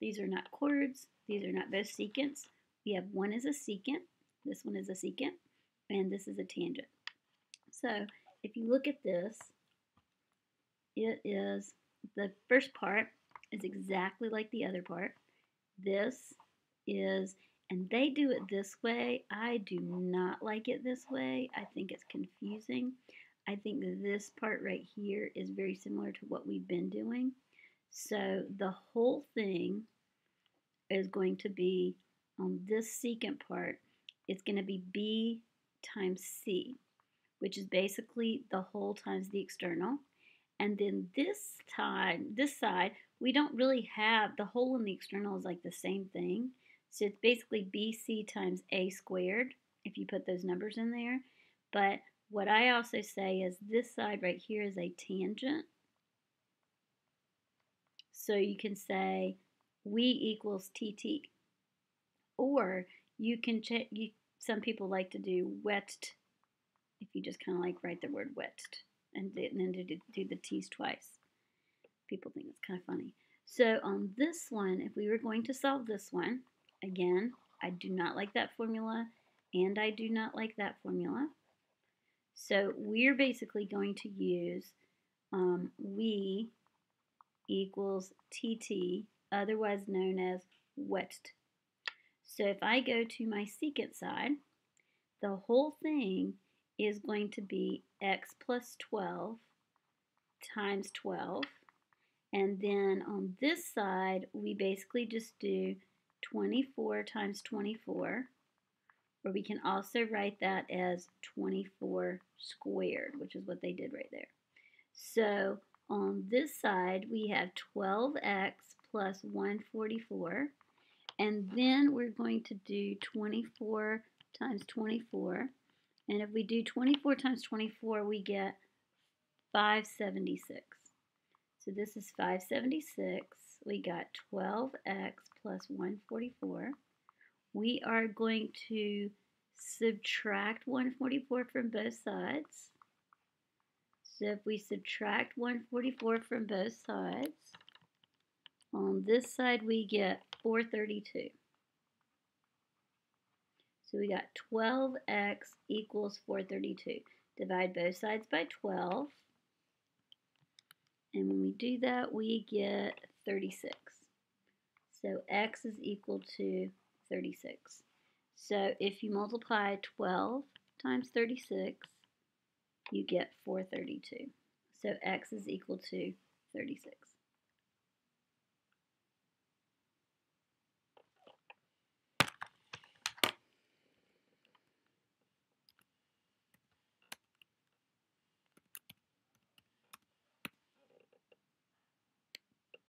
These are not chords. These are not both secants. We have one is a secant, this one is a secant, and this is a tangent. So if you look at this, it is the first part is exactly like the other part. This is, and they do it this way. I do not like it this way. I think it's confusing. I think this part right here is very similar to what we've been doing. So the whole thing is going to be on this secant part, it's going to be B times C, which is basically the whole times the external. And then this time, this side, we don't really have, the whole and the external is like the same thing. So it's basically BC times A squared, if you put those numbers in there. But what I also say is this side right here is a tangent. So you can say we equals TT. Or you can check, you, some people like to do wet, if you just kind of like write the word wet and, and then do, do the T's twice. People think it's kind of funny. So on this one, if we were going to solve this one, again, I do not like that formula and I do not like that formula. So we're basically going to use um, we equals TT, otherwise known as wet. So if I go to my secant side, the whole thing is going to be x plus 12 times 12. And then on this side, we basically just do 24 times 24, or we can also write that as 24 squared, which is what they did right there. So on this side, we have 12x plus 144. And then we're going to do 24 times 24. And if we do 24 times 24, we get 576. So this is 576. We got 12x plus 144. We are going to subtract 144 from both sides. So if we subtract 144 from both sides, on this side we get 432. So we got 12x equals 432. Divide both sides by 12. And when we do that, we get 36. So x is equal to 36. So if you multiply 12 times 36, you get 432. So x is equal to 36.